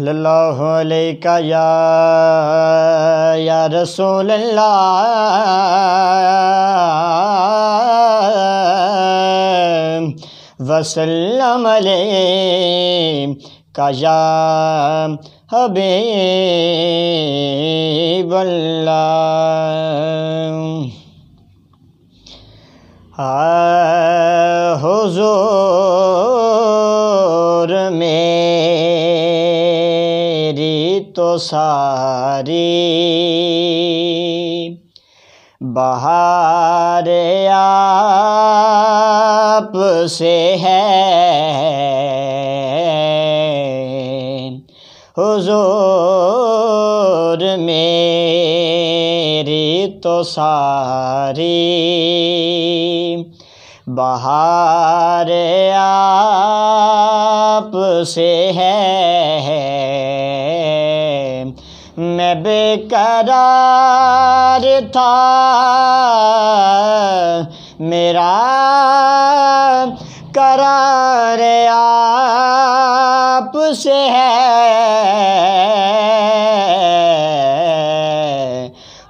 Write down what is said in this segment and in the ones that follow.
सल्लल्लाहु अलैका या या रसूल अल्लाह वसल्लम अलैका या हबीब अल्लाह हुजूर तो सारी। बहार आप से है। हुजूर मेरी तो सारी। बहार आप से है। मैं बेकरार था। मेरा करार आप से है।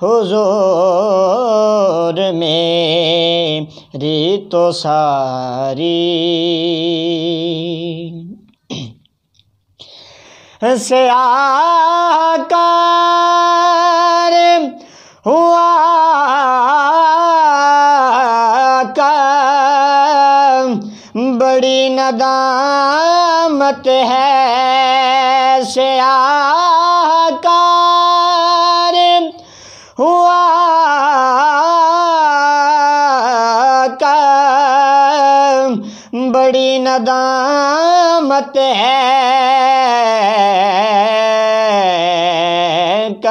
हुजूर मेरी तो सारी। से आकार हुआ का बड़ी नदामत है से आकार। हुआ का बड़ी नदामत है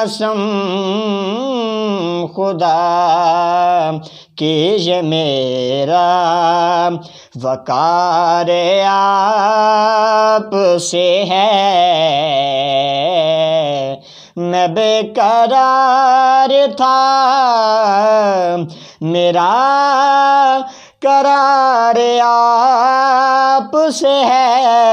कसम खुदा कीजिए मेरा, वकार आप से है। मैं बेकरार था, मेरा करार आप से है।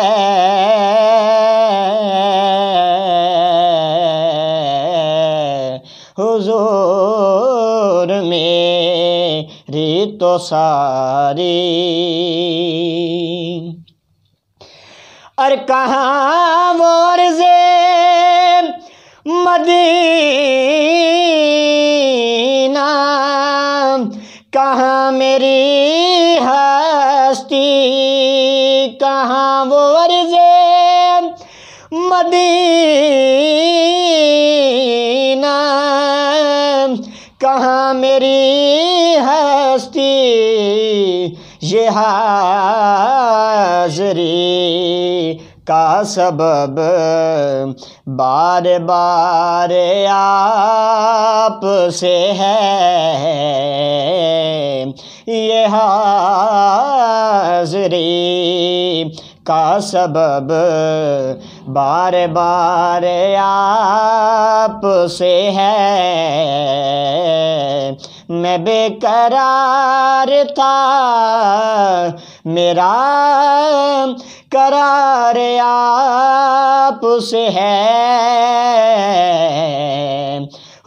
तो सारी। और कहाँ मोर से मदीना? कहाँ मेरी हस्ती? कहाँ वो अर्ज़े मदीना? कहाँ मेरी हस्ती, ये हाजरी का सबब बार बार आप से है। ये हाजरी का सबब बार बार आप से है। मैं बेकरार था। मेरा करार आप से है।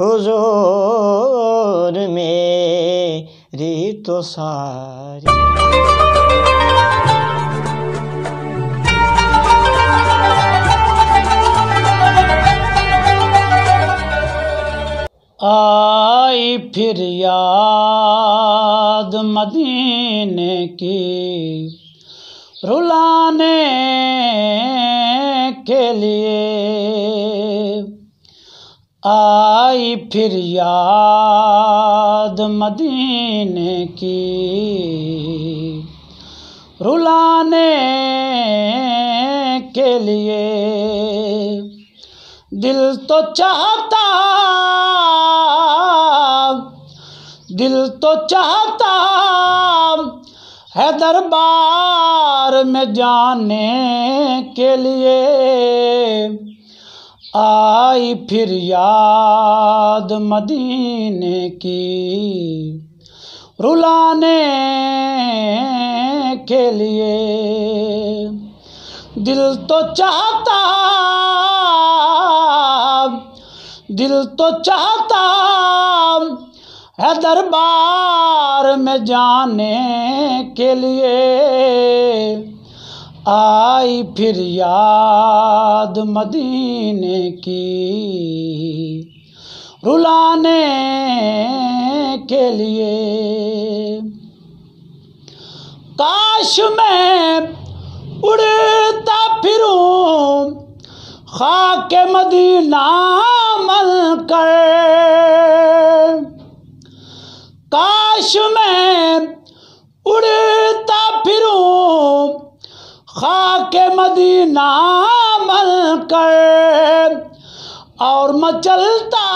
हुजूर मेरी तो सारी आई फिर याद मदीने की। रुलाने के लिए आई फिर याद मदीने की। रुलाने के लिए दिल तो चाहता तो चाहता है दरबार में जाने के लिए। आई फिर याद मदीने की रुलाने के लिए। दिल तो चाहता, दिल तो चाहता है दरबार में जाने के लिए। आई फिर याद मदीने की। रुलाने के लिए। काश मैं उड़ता फिरूं, खाक मदीना मल कर। काश मैं उड़ता फिरूं, खाक मदीना मल कर और मचलता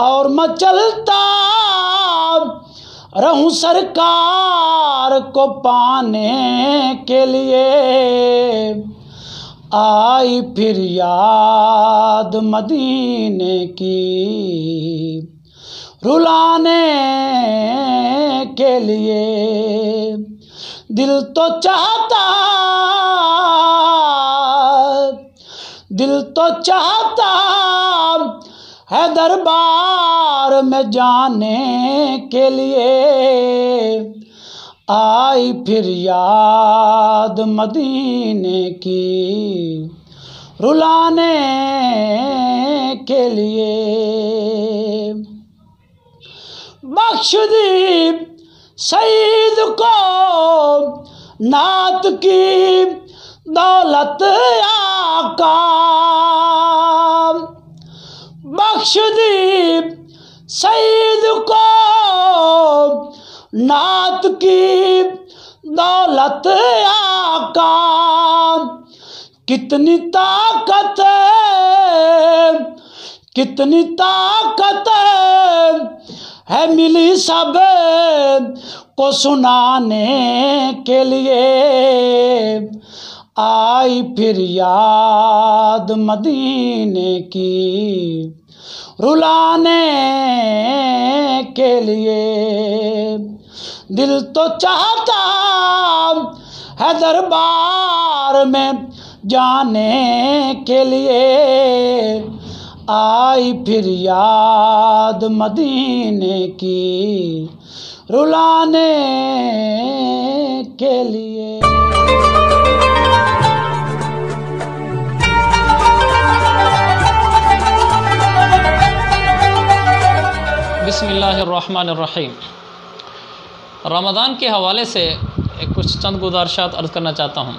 और मचलता रहूँ सरकार को पाने के लिए। आई फिर याद मदीने की। रुलाने के लिए। दिल तो चाहता, दिल तो चाहता है दरबार में जाने के लिए। आई फिर याद मदीने की रुलाने के लिए। बख्शदीप, सईद को नात की दौलत आका। बख्शदीप, सईद को नात की दौलत आका। कितनी ताकत है, कितनी ताकत है मिली सबको सुनाने के लिए। आई फिर याद मदीने की रुलाने के लिए। दिल तो चाहता है दरबार में जाने के लिए। आई फिर याद मदीने की रुलाने के लिए। बिसमीम रमज़ान के हवाले से कुछ चंद गुजारशात अर्ज़ करना चाहता हूँ।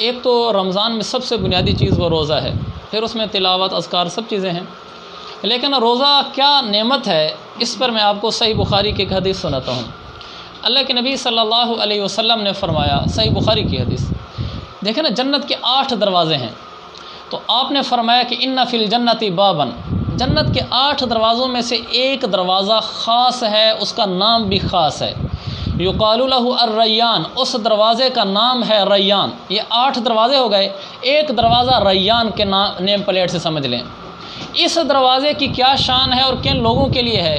एक तो रमज़ान में सबसे बुनियादी चीज़ वो रोज़ा है, फिर उसमें तिलावत असकार सब चीज़ें हैं। लेकिन रोज़ा क्या नेमत है, इस पर मैं आपको सही बुखारी की एक हदीस सुनाता हूँ। अल्लाह के नबी सल्लल्लाहु अलैहि वसल्लम ने फरमाया, सही बुखारी की हदीस। देखें ना, जन्नत के आठ दरवाज़े हैं। तो आपने फरमाया कि इन्ना फिल जन्नति बाबन। जन्नत के आठ दरवाज़ों में से एक दरवाज़ा ख़ास है, उसका नाम भी ख़ास है। युकालू अर्रैयान उस दरवाज़े का नाम है रैयान ये आठ दरवाज़े हो गए। एक दरवाज़ा रैयान के नाम नेम प्लेट से समझ लें। इस दरवाज़े की क्या शान है और किन लोगों के लिए है?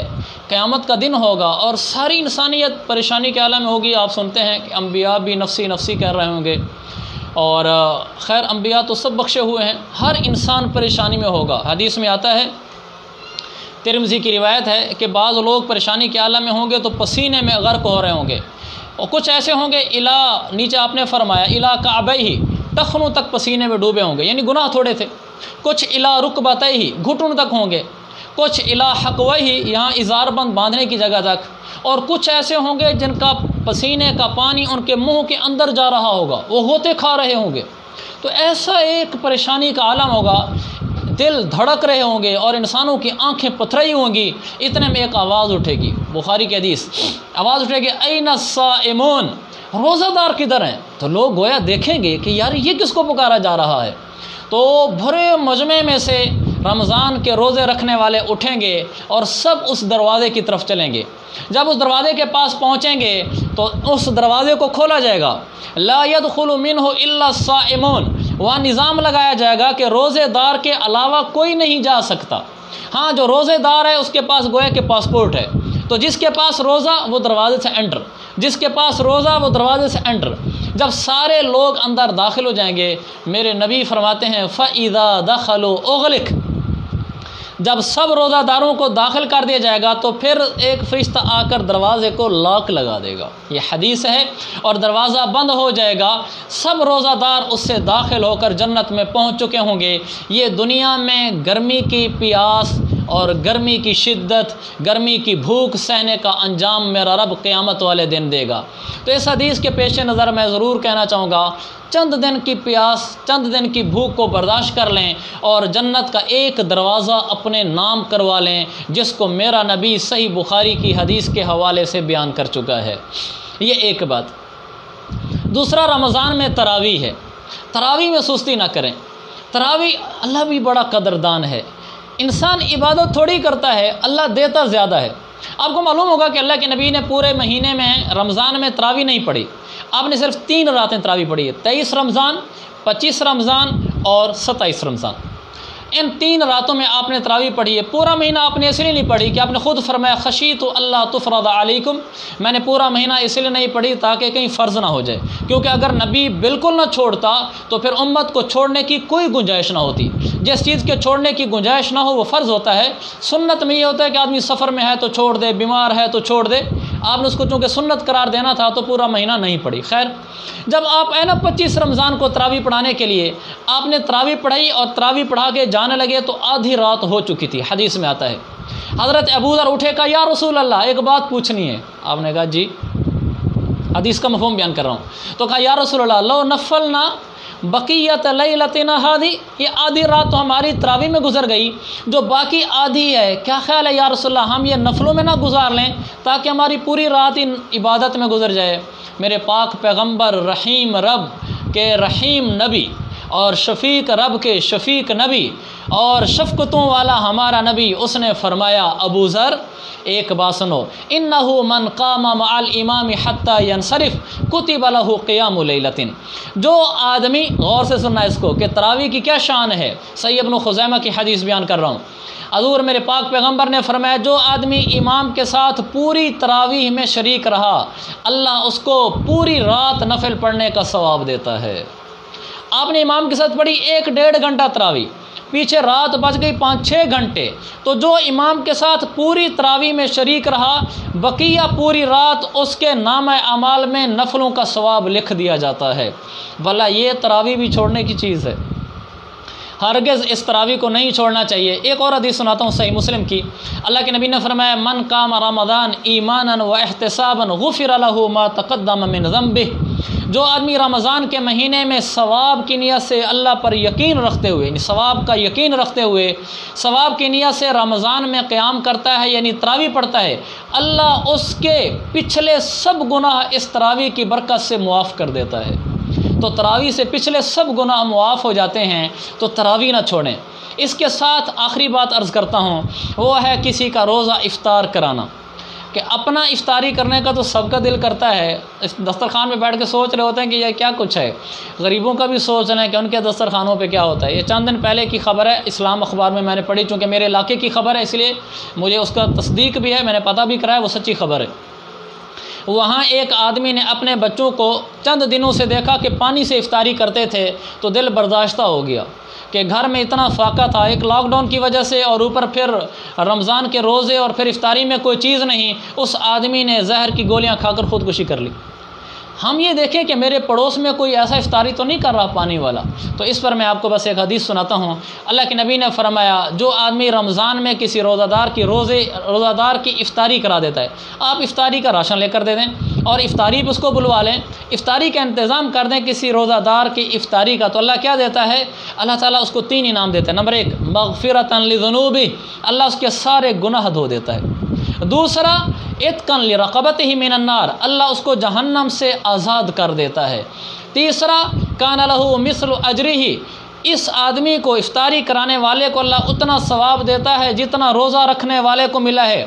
क़यामत का दिन होगा और सारी इंसानियत परेशानी के आलम होगी। आप सुनते हैं कि अम्बिया भी नफसी नफसी कर रहे होंगे। और, खैर अम्बिया तो सब बख्शे हुए हैं। हर इंसान परेशानी में होगा। हदीस में आता है तिरमजी की रिवायत है कि बाज़ लोग परेशानी के आलम में होंगे तो पसीने में गर्क हो रहे होंगे। और कुछ ऐसे होंगे, इला, नीचे आपने फरमाया, इला काबई ही टखनों तक पसीने में डूबे होंगे। यानी गुनाह थोड़े थे। कुछ इला रुकबत ही घुटन तक होंगे। कुछ इला हकवई ही यहाँ इजारबंद बांधने की जगह तक। और कुछ ऐसे होंगे जिनका पसीने का पानी उनके मुँह के अंदर जा रहा होगा। वो होते खा रहे होंगे। तो ऐसा एक परेशानी का आलम होगा दिल धड़क रहे होंगे और इंसानों की आँखें पथरई होंगी, इतने में एक आवाज़ उठेगी। बुखारी के हदीस, आवाज़ उठेगी, ऐन साइमून, रोज़ादार किधर हैं? तो लोग गोया देखेंगे कि यार ये किसको पुकारा जा रहा है? तो भरे मजमे में से रमज़ान के रोज़े रखने वाले उठेंगे और सब उस दरवाज़े की तरफ़ चलेंगे। जब उस दरवाज़े के पास पहुँचेंगे तो उस दरवाज़े को खोला जाएगा। ला यदखुलुमिन हो साइमून वहाँ निज़ाम लगाया जाएगा कि रोज़ेदार के अलावा कोई नहीं जा सकता। हाँ जो रोज़ेदार है, उसके पास गोया के पासपोर्ट है। तो जिसके पास रोज़ा, वो दरवाजे से एंटर। जिसके पास रोज़ा, वो दरवाजे से एंटर। जब सारे लोग अंदर दाखिल हो जाएँगे, मेरे नबी फरमाते हैं फ़ैदा दखलो ओगलिक जब सब रोज़ादारों को दाखिल कर दिया जाएगा तो फिर एक फ़रिश्ता आकर दरवाज़े को लॉक लगा देगा। ये हदीस है और दरवाज़ा बंद हो जाएगा। सब रोज़ादार उससे दाखिल होकर जन्नत में पहुँच चुके होंगे। ये दुनिया में गर्मी की प्यास और गर्मी की शिद्दत, गर्मी की भूख सहने का अंजाम मेरा रब क़यामत वाले दिन देगा। तो इस हदीस के पेश नज़र मैं ज़रूर कहना चाहूँगा, चंद दिन की प्यास, चंद दिन की भूख को बर्दाश्त कर लें और जन्नत का एक दरवाज़ा अपने नाम करवा लें, जिसको मेरा नबी सही बुखारी की हदीस के हवाले से बयान कर चुका है। ये एक बात। दूसरा, रमज़ान में तरावी है। तरावी में सुस्ती ना करें। तरावी अल्लाह भी बड़ा कदरदान है। इंसान इबादत थोड़ी करता है, अल्लाह देता ज़्यादा है। आपको मालूम होगा कि अल्लाह के नबी ने पूरे महीने में, रमज़ान में तरावी नहीं पढ़ी। आपने सिर्फ़ तीन रातें तरावी पढ़ी है, तेईस रमज़ान, पच्चीस रमज़ान और सत्ताईस रमज़ान। इन तीन रातों में आपने तरावी पढ़ी है। पूरा महीना आपने इसलिए नहीं पढ़ी कि आपने खुद फरमाया खशी तो अल्लाह तुफरद मैंने पूरा महीना इसलिए नहीं पढ़ी ताकि कहीं फ़र्ज़ ना हो जाए। क्योंकि अगर नबी बिल्कुल ना छोड़ता तो फिर उम्मत को छोड़ने की कोई गुंजाइश ना होती। जिस चीज़ के छोड़ने की गुंजाइश ना हो, वो फ़र्ज़ होता है। सुन्नत में ये होता है कि आदमी सफ़र में है तो छोड़ दे, बीमार है तो छोड़ दे। आपने उसको चूँकि सुन्नत करार देना था तो पूरा महीना नहीं पढ़ी। खैर, जब आप, है ना, पच्चीस रमज़ान को तरावी पढ़ाने के लिए, आपने तरावी पढ़ाई और तरावी पढ़ा के जाने लगे तो आधी रात हो चुकी थी। हदीस में आता है, हज़रत अबूदर उठे का या रसूल अल्लाह एक बात पूछनी है। आपने कहा, जी, हदीस का मफहम बयान कर रहा हूँ। तो कहा, या रसूल अल्लाह लो नफल ना बकीयत लतना हादी, ये आधी रात तो हमारी तरावी में गुजर गई, जो बाकी आधी है, क्या ख्याल है या रसोल्ला हम ये नफलों में ना गुजार लें, ताकि हमारी पूरी रात इन इबादत में गुजर जाए? मेरे पाक पैगंबर, रहीम रब, के रहीम नबी और शफीक रब के शफीक नबी और शफकतों वाला हमारा नबी, उसने फरमाया, अबू ज़र, एक बात सुनो इन मन कामा माल इमाम हत्यासरफ कुतिब लहू क़ियाम लतिन जो आदमी, गौर से सुनना इसको, कि तरावी की क्या शान है? सैबन खुजैमा की हदीस बयान कर रहा हूँ। अजूर मेरे पाक पैगंबर ने फरमाया, जो आदमी इमाम के साथ पूरी तरावीह में शरीक रहा, अल्लाह उसको पूरी रात नफिल पढ़ने का सवाब देता है। आपने इमाम के साथ पढ़ी, एक डेढ़ घंटा तरावी। पीछे रात बच गई पाँच छः घंटे। तो जो इमाम के साथ पूरी तरावी में शरीक रहा, बकिया पूरी रात उसके नाम अमाल में नफलों का स्वाब लिख दिया जाता है। भला ये तरावी भी छोड़ने की चीज़ है? हरगज़ इस तरावी को नहीं छोड़ना चाहिए। एक और हदीस सुनाता हूँ सही मुस्लिम की। अल्लाह के नबी ने फरमाया, मन काम रमदान ईमान व एहतसाबन गुफिर मा तकदम मिन जो आदमी रमज़ान के महीने में सवाब की नीयत से अल्लाह पर यकीन रखते हुए, यानी सवाब का यकीन रखते हुए, सवाब की नीयत से रमज़ान में क़्याम करता है, यानी तरावी पढ़ता है, अल्लाह उसके पिछले सब गुनाह इस तरावी की बरकत से मुआफ़ कर देता है। तो तरावी से पिछले सब गुनाह मुआफ़ हो जाते हैं तो तरावी ना छोड़ें। इसके साथ आखिरी बात अर्ज़ करता हूँ, वो है किसी का रोज़ा इफ़ार कराना। कि अपना इफ्तारी करने का तो सबका दिल करता है। इस दस्तरखान में बैठ के सोच रहे होते हैं कि यह क्या कुछ है? गरीबों का भी सोच रहे हैं कि उनके दस्तरखानों पे क्या होता है। ये चंद दिन पहले की खबर है, इस्लाम अखबार में मैंने पढ़ी, चूँकि मेरे इलाके की खबर है, इसलिए मुझे उसका तस्दीक भी है, मैंने पता भी कराया, वो सच्ची खबर है। वहाँ एक आदमी ने अपने बच्चों को चंद दिनों से देखा कि पानी से इफ्तारी करते थे तो दिल बर्दाश्त हो गया कि घर में इतना फाका था। एक लॉकडाउन की वजह से और ऊपर फिर रमज़ान के रोज़े और फिर इफ्तारी में कोई चीज़ नहीं, उस आदमी ने जहर की गोलियाँ खाकर ख़ुदकुशी कर ली। हम ये देखें कि मेरे पड़ोस में कोई ऐसा इफ्तारी तो नहीं कर रहा पानी वाला। तो इस पर मैं आपको बस एक हदीस सुनाता हूँ। अल्लाह के नबी ने फरमाया, जो आदमी रमज़ान में किसी रोज़ादार की रोज़े, रोज़ादार की इफ्तारी करा देता है, आप इफ्तारी का राशन लेकर दे दें और इफ्तारी पर उसको बुलवा लें। इफ्तारी का इंतज़ाम कर दें किसी रोज़ादार की इफ्तारी का तो अल्लाह क्या देता है? अल्लाह ताला उसको तीन इनाम देता है। नंबर एक मगफ़रत जनूबी, अल्लाह उसके सारे गुनाह धो देता है। दूसरा, इतकन रकबत ही मिनन्नार अल्लाह उसको जहन्नम से आज़ाद कर देता है। तीसरा, कान लहू मिसल अजरी ही इस आदमी को इफ्तारी कराने वाले को अल्लाह उतना सवाब देता है जितना रोज़ा रखने वाले को मिला है।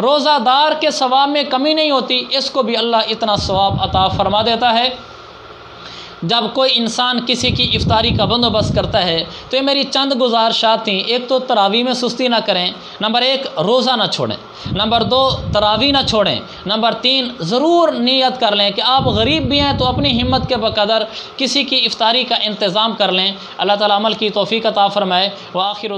रोज़ादार के सवाब में कमी नहीं होती, इसको भी अल्लाह इतना सवाब अता फरमा देता है। जब कोई इंसान किसी की इफ्तारी का बंदोबस्त करता है तो ये मेरी चंद गुजारशात थी। एक तो तरावी में सुस्ती ना करें। नंबर एक, रोज़ा ना छोड़ें। नंबर दो, तरावी ना छोड़ें। नंबर तीन, ज़रूर नीयत कर लें कि आप गरीब भी हैं तो अपनी हिम्मत के बकदर किसी की इफ्तारी का इंतज़ाम कर लें। अल्लाह ताला अमल की तोफ़ी का फरमाए। व आखिर